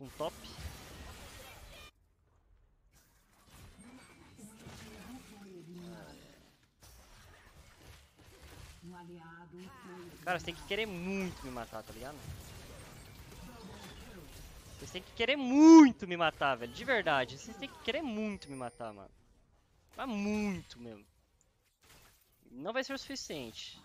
um top. Cara, você tem que querer muito me matar, tá ligado? Vocês têm que querer muito me matar, velho. De verdade. Vocês tem que querer muito me matar, mano. Mas muito mesmo. Não vai ser o suficiente.